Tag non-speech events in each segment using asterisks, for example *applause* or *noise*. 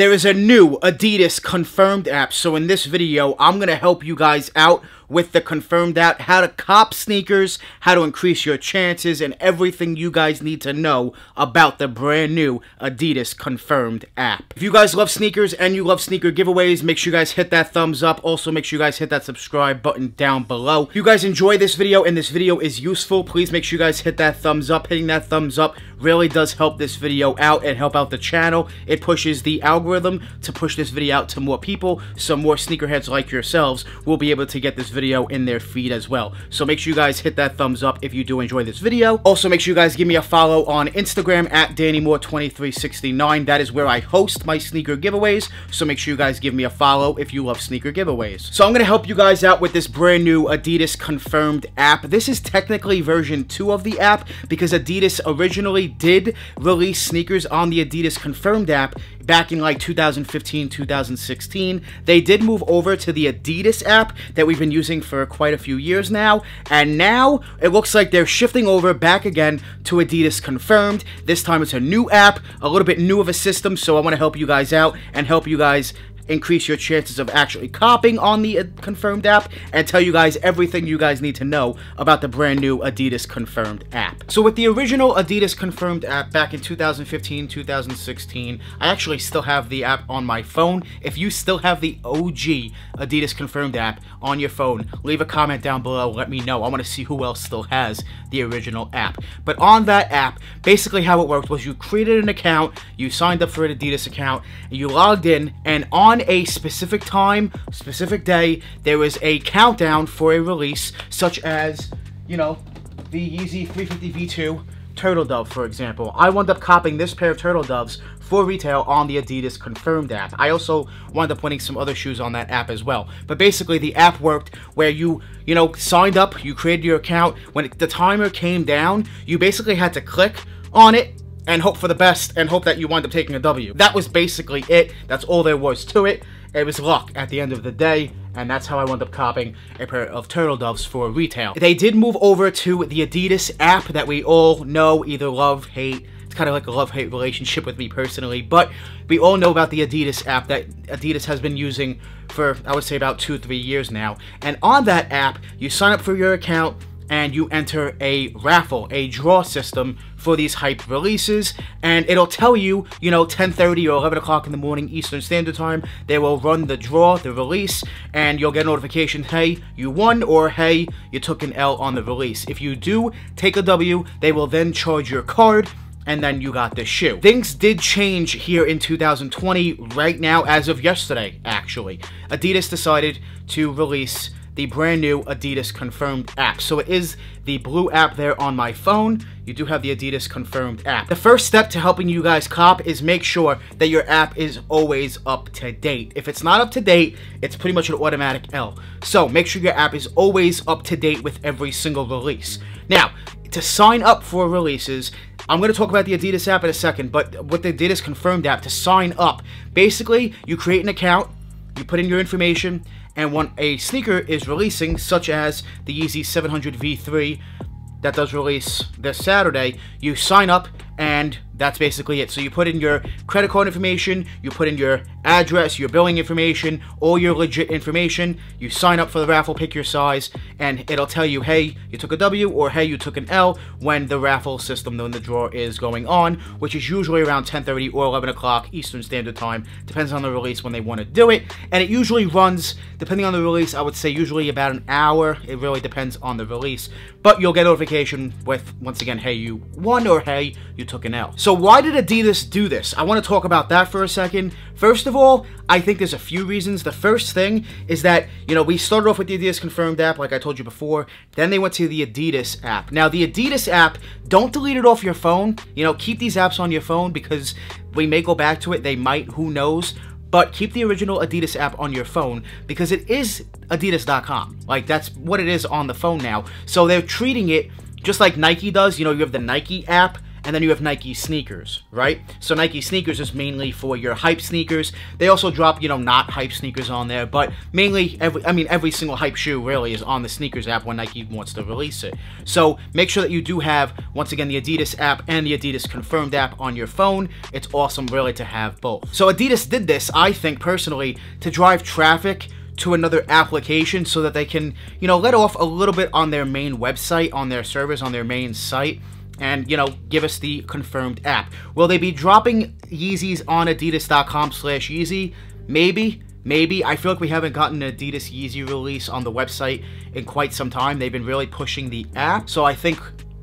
There is a new Adidas confirmed app, so in this video, I'm going to help you guys out with the confirmed out how to cop sneakers, how to increase your chances, and everything you guys need to know about the brand new Adidas confirmed app. If you guys love sneakers and you love sneaker giveaways, make sure you guys hit that thumbs up. Also, make sure you guys hit that subscribe button down below. If you guys enjoy this video and this video is useful, please make sure you guys hit that thumbs up. Hitting that thumbs up really does help this video out and help out the channel. It pushes the algorithm to push this video out to more people, so more sneakerheads like yourselves will be able to get this video in their feed as well. So make sure you guys hit that thumbs up if you do enjoy this video. Also, make sure you guys give me a follow on Instagram at DannyMoore2369. That is where I host my sneaker giveaways, so make sure you guys give me a follow if you love sneaker giveaways. So I'm going to help you guys out with this brand new Adidas confirmed app. This is technically version 2 of the app because Adidas originally did release sneakers on the Adidas Confirmed app back in like 2015, 2016. They did move over to the Adidas app that we've been using for quite a few years now, and now it looks like they're shifting over back again to Adidas Confirmed. This time it's a new app, a little bit new of a system, so I want to help you guys out and help you guys increase your chances of actually copying on the uh, Confirmed app, and tell you guys everything you guys need to know about the brand new Adidas Confirmed app. So with the original Adidas Confirmed app back in 2015, 2016, I actually still have the app on my phone. If you still have the OG Adidas Confirmed app on your phone, leave a comment down below, let me know. I want to see who else still has the original app. But on that app, basically how it worked was you created an account, you signed up for an Adidas account, you logged in, and on a specific time, specific day, there was a countdown for a release, such as, you know, the Yeezy 350 V2 Turtle Dove, for example. I wound up copying this pair of Turtle Doves for retail on the Adidas Confirmed app. I also wound up winning some other shoes on that app as well. But basically, the app worked where you, you know, signed up, you created your account. When the timer came down, you basically had to click on it and hope for the best and hope that you wind up taking a W. That was basically it. That's all there was to it. It was luck at the end of the day, and that's how I wound up copying a pair of turtle doves for retail. They did move over to the Adidas app that we all know, either love, hate, it's kind of like a love-hate relationship with me personally, but we all know about the Adidas app that Adidas has been using for, I would say, about two, three years now. And on that app, you sign up for your account, and you enter a raffle, a draw system for these hype releases, and it'll tell you, you know, 10.30 or 11 o'clock in the morning Eastern Standard Time, they will run the draw, the release, and you'll get a notification, hey, you won, or hey, you took an L on the release. If you do take a W, they will then charge your card, and then you got this shoe. Things did change here in 2020, right now, as of yesterday, actually. Adidas decided to release the brand new Adidas Confirmed app. So it is the blue app there on my phone. You do have the Adidas Confirmed app. The first step to helping you guys cop is make sure that your app is always up to date. If it's not up to date, it's pretty much an automatic L. So make sure your app is always up to date with every single release. Now, to sign up for releases, I'm going to talk about the Adidas app in a second, but with the Adidas Confirmed app, to sign up, basically, you create an account, you put in your information, and when a sneaker is releasing, such as the Yeezy 700 V3 that does release this Saturday, you sign up and that's basically it. So you put in your credit card information, you put in your address, your billing information, all your legit information, you sign up for the raffle, pick your size, and it'll tell you, hey, you took a W or hey, you took an L when the raffle system, when the draw is going on, which is usually around 10.30 or 11 o'clock Eastern Standard Time, depends on the release when they want to do it, and it usually runs, depending on the release, I would say usually about an hour, it really depends on the release, but you'll get notification with, once again, hey, you won or hey, you took an L. So why did Adidas do this? I want to talk about that for a second. First of all, I think there's a few reasons. The first thing is that, you know, we started off with the Adidas Confirmed app, like I told you before. Then they went to the Adidas app. Now, the Adidas app, don't delete it off your phone. You know, keep these apps on your phone because we may go back to it. They might, who knows but keep the original Adidas app on your phone because it is adidas.com. Like that's what it is on the phone now. So they're treating it just like Nike does. You know, you have the Nike app and then you have Nike sneakers, right? So Nike sneakers is mainly for your hype sneakers. They also drop, you know, not hype sneakers on there, but mainly every I mean every single hype shoe really is on the sneakers app when Nike wants to release it. So make sure that you do have once again the Adidas app and the Adidas confirmed app on your phone. It's awesome really to have both. So Adidas did this, I think personally, to drive traffic to another application so that they can, you know, let off a little bit on their main website, on their servers, on their main site and you know give us the confirmed app. Will they be dropping yeezys on adidas.com slash yeezy? Maybe maybe. I feel like we haven't gotten an adidas yeezy release on the website in quite some time. They've been really pushing the app. So i think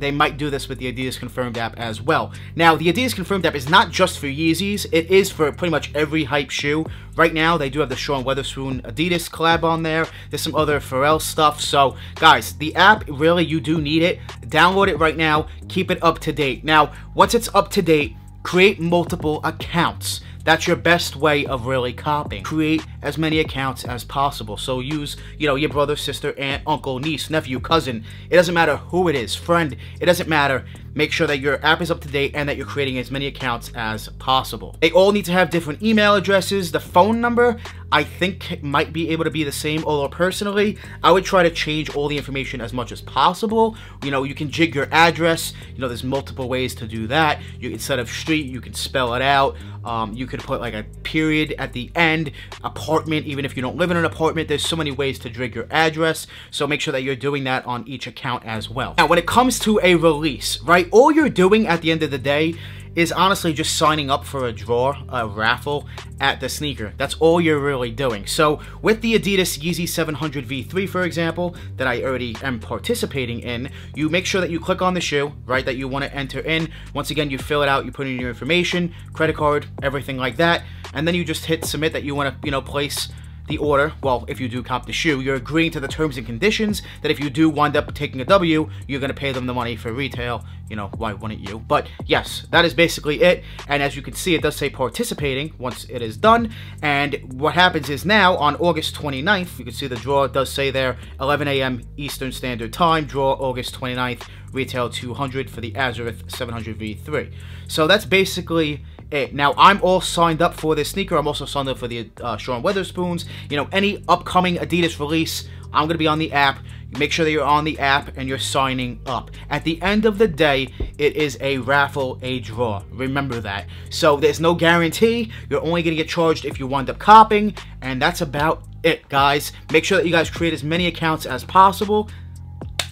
they might do this with the Adidas Confirmed app as well. Now, the Adidas Confirmed app is not just for Yeezys, it is for pretty much every hype shoe. Right now, they do have the Sean Wotherspoon Adidas collab on there. There's some other Pharrell stuff. So, guys, the app, really, you do need it. Download it right now. Keep it up to date. Now, once it's up to date, create multiple accounts. That's your best way of really copying. Create as many accounts as possible. So use, you know, your brother, sister, aunt, uncle, niece, nephew, cousin. It doesn't matter who it is, friend. It doesn't matter. Make sure that your app is up to date and that you're creating as many accounts as possible. They all need to have different email addresses. The phone number, I think might be able to be the same, although personally, I would try to change all the information as much as possible. You know, you can jig your address. You know, there's multiple ways to do that. You instead of street, you can spell it out. Um, you could put like a period at the end, apartment, even if you don't live in an apartment. There's so many ways to jig your address. So make sure that you're doing that on each account as well. Now, when it comes to a release, right? All you're doing at the end of the day is honestly just signing up for a draw, a raffle at the sneaker. That's all you're really doing. So with the Adidas Yeezy 700 V3, for example, that I already am participating in, you make sure that you click on the shoe, right, that you want to enter in. Once again, you fill it out, you put in your information, credit card, everything like that, and then you just hit submit that you want to, you know, place the order, well, if you do cop the shoe, you're agreeing to the terms and conditions that if you do wind up taking a W, you're going to pay them the money for retail. You know, why wouldn't you? But yes, that is basically it. And as you can see, it does say participating once it is done. And what happens is now on August 29th, you can see the draw does say there 11 a.m. Eastern Standard Time, draw August 29th, retail 200 for the Azereth 700 V3. So that's basically it. Now, I'm all signed up for this sneaker. I'm also signed up for the uh, Sean Wotherspoons. You know, any upcoming Adidas release, I'm going to be on the app. Make sure that you're on the app and you're signing up. At the end of the day, it is a raffle, a draw. Remember that. So there's no guarantee. You're only going to get charged if you wind up copying. And that's about it, guys. Make sure that you guys create as many accounts as possible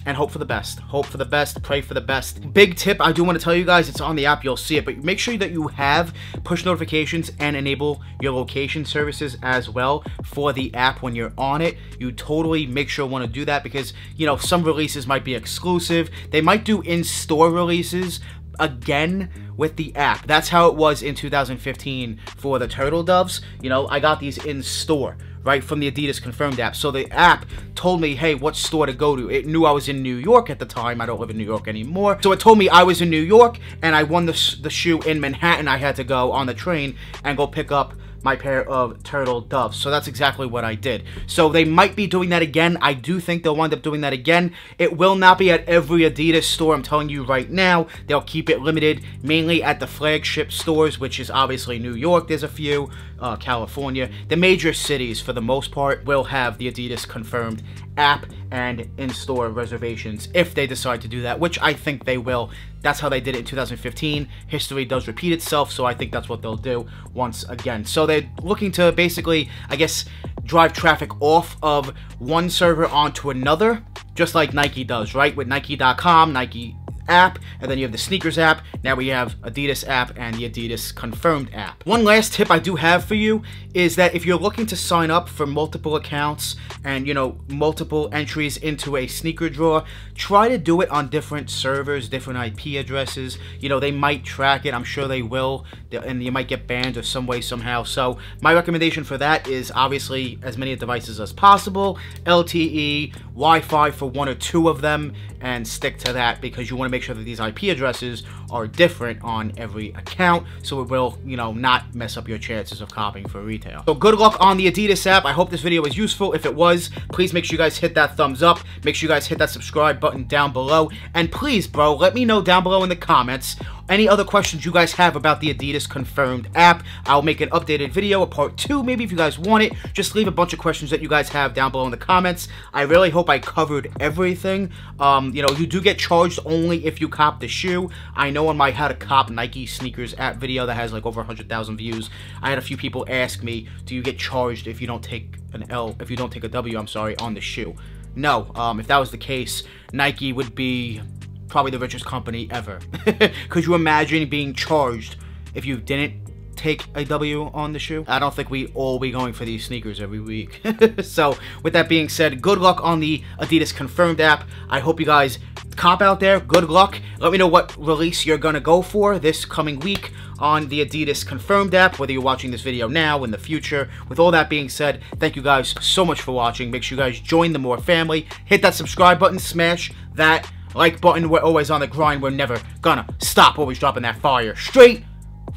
and hope for the best. Hope for the best, pray for the best. Big tip, I do want to tell you guys, it's on the app, you'll see it, but make sure that you have push notifications and enable your location services as well for the app when you're on it. You totally make sure want to do that because, you know, some releases might be exclusive. They might do in-store releases, again with the app. That's how it was in 2015 for the Turtle Doves. You know, I got these in store right, from the Adidas Confirmed app. So the app told me, hey, what store to go to. It knew I was in New York at the time. I don't live in New York anymore. So it told me I was in New York and I won the, the shoe in Manhattan. I had to go on the train and go pick up my pair of turtle doves. So that's exactly what I did. So they might be doing that again. I do think they'll wind up doing that again. It will not be at every Adidas store, I'm telling you right now. They'll keep it limited mainly at the flagship stores, which is obviously New York, there's a few, uh, California. The major cities, for the most part, will have the Adidas confirmed app and in-store reservations if they decide to do that, which I think they will. That's how they did it in 2015. History does repeat itself, so I think that's what they'll do once again. So they're looking to basically, I guess, drive traffic off of one server onto another, just like Nike does, right? With Nike.com, Nike app, and then you have the sneakers app. Now we have Adidas app and the Adidas confirmed app. One last tip I do have for you is that if you're looking to sign up for multiple accounts and you know multiple entries into a sneaker draw, try to do it on different servers, different IP addresses. You know they might track it. I'm sure they will, and you might get banned or some way somehow. So my recommendation for that is obviously as many devices as possible, LTE, Wi-Fi for one or two of them, and stick to that because you want to make sure that these IP addresses are different on every account so it will, you know, not mess up your chances of copying for retail. So good luck on the Adidas app. I hope this video was useful. If it was, please make sure you guys hit that thumbs up. Make sure you guys hit that subscribe button down below. And please, bro, let me know down below in the comments any other questions you guys have about the Adidas Confirmed app, I'll make an updated video, a part two, maybe if you guys want it. Just leave a bunch of questions that you guys have down below in the comments. I really hope I covered everything. Um, you know, you do get charged only if you cop the shoe. I know on my How to Cop Nike Sneakers app video that has like over 100,000 views, I had a few people ask me, do you get charged if you don't take an L, if you don't take a W, I'm sorry, on the shoe? No, um, if that was the case, Nike would be probably the richest company ever. *laughs* Could you imagine being charged if you didn't take a W on the shoe? I don't think we all be going for these sneakers every week. *laughs* so, with that being said, good luck on the Adidas Confirmed app. I hope you guys cop out there. Good luck. Let me know what release you're going to go for this coming week on the Adidas Confirmed app, whether you're watching this video now, in the future. With all that being said, thank you guys so much for watching. Make sure you guys join the Moore family. Hit that subscribe button, smash that like button. We're always on the grind. We're never gonna stop. Always dropping that fire. Straight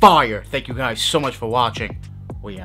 fire. Thank you guys so much for watching. We out.